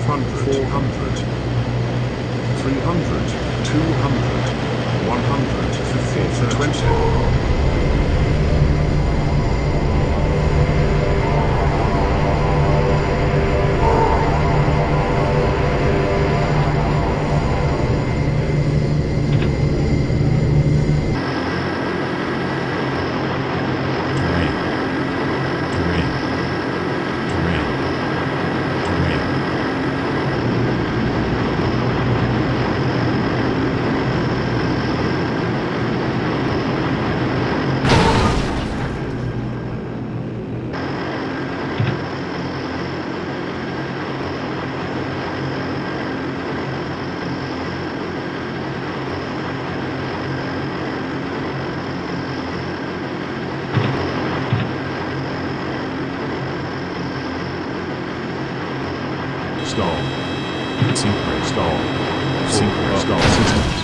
500, 400, 300, 200, 150, 20. Stall. Sink brake. Stall. Sink brake. Stall. Systems damaged.